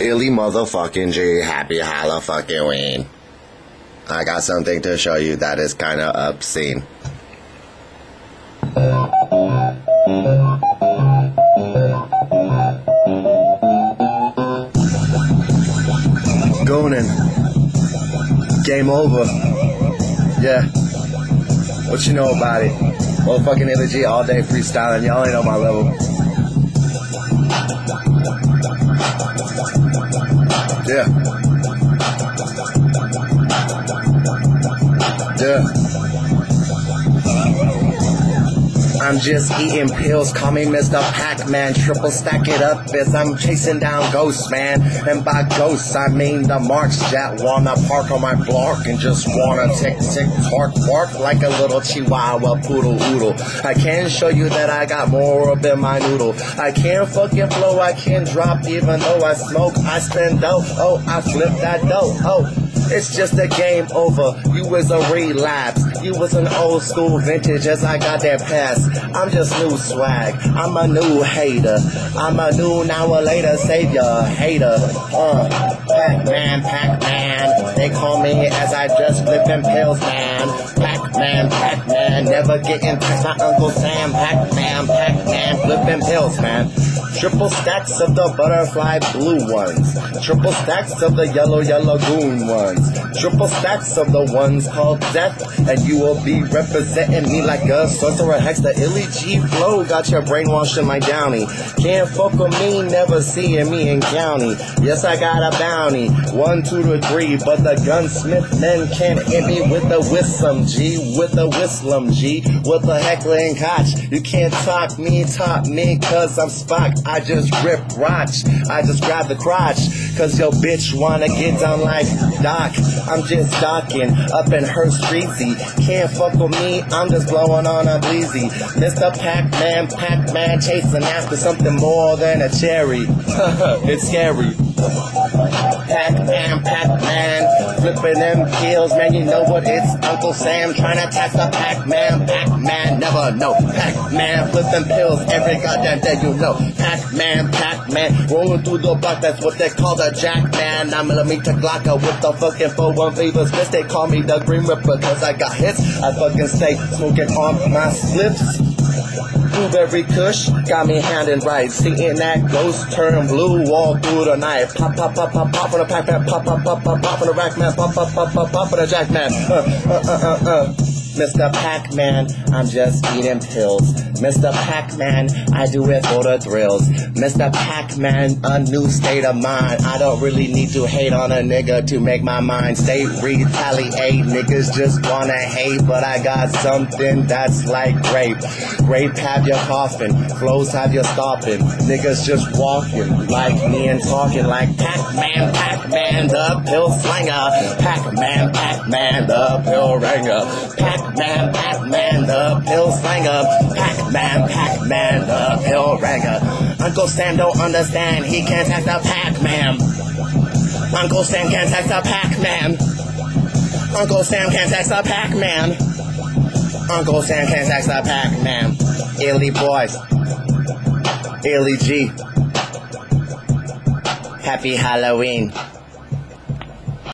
Illy motherfucking G, happy Halloween. I got something to show you that is kind of obscene. Goonin. Game over. Yeah. What you know about it? Motherfucking energy all day freestyling. Y'all ain't on my level. Yeah. I'm just eating pills, call me Mr. Pac-Man, triple stack it up as I'm chasing down ghosts, man. And by ghosts, I mean the marks that wanna park on my block and just wanna tick tick talk bark like a little chihuahua poodle oodle. I can show you that I got more up in my noodle. I can't fucking flow, I can't drop even though I smoke, I spend dough, oh, I flip that dough, oh. It's just a game over. You was a relapse. You was an old school vintage as I got that pass. I'm just new swag. I'm a new hater. I'm a new now or later savior hater. Uh, Pac-Man, Pac-Man. They call me as I just flip them pills, man. Pac-Man, Pac-Man. Never getting past my Uncle Sam. Pac-Man, Pac-Man. Flipping pills, man. Triple stacks of the butterfly blue ones. Triple stacks of the yellow, yellow goon ones. Triple stacks of the ones called death. And you will be representing me like a sorcerer hex. The illy G flow got your brainwashing my downy. Can't fuck with me, never seeing me in county. Yes, I got a bounty. One, two to three. But the gunsmith men can't hit me with a whistlum G. With the whistlum G. With the Heckler & Koch. You can't talk me, talk me, cause I'm Spock. I just rip rotch. I just grab the crotch. Cause your bitch wanna get down like Doc. I'm just docking up in her streetsy. Can't fuck with me, I'm just blowing on a bleezy. Mr. Pac-Man, Pac-Man chasing after something more than a cherry. it's scary. Pac-Man, Pac-Man, flipping them pills, man, you know what? It's Uncle Sam trying to test the Pac-Man, Pac-Man, never know. Pac-Man, flipping pills every goddamn day, you know. Pac-Man, Pac-Man, rolling through the block, that's what they call the Jackman. 9 millimeter Glocker with the fucking 4-1 fever spits. They call me the Green Ripper cause I got hits. I fucking stay smoking on my slips. Blueberry Kush got me handing right. Seeing that ghost turn blue all through the night. Pop, pop, pop, pop, pop on the pack. Pop, pop, pop, pop, pop on the rack man. Pop, pop, pop, pop, pop on the jack man. Uh, uh, uh, uh, uh. Mr. Pac-Man, I'm just eating pills. Mr. Pac-Man, I do it for the thrills. Mr. Pac-Man, a new state of mind. I don't really need to hate on a nigga to make my mind stay retaliate. Niggas just wanna hate, but I got something that's like grape. Grape have your coffin, flows have your stopping. Niggas just walking like me and talking like Pac-Man, Pac-Man, the pill slinger. Pac-Man, Pac-Man, the pill ringer. Pac-Man, Pac-Man, the pill slinger. Pac-Man, Pac-Man, the pill ringer. Uncle Sam don't understand, he can't act the Pac-Man. Uncle Sam can't act the Pac-Man. Uncle Sam can't act the Pac-Man. Uncle Sam can't act the Pac-Man. Illy boys. Illy G. Happy Halloween.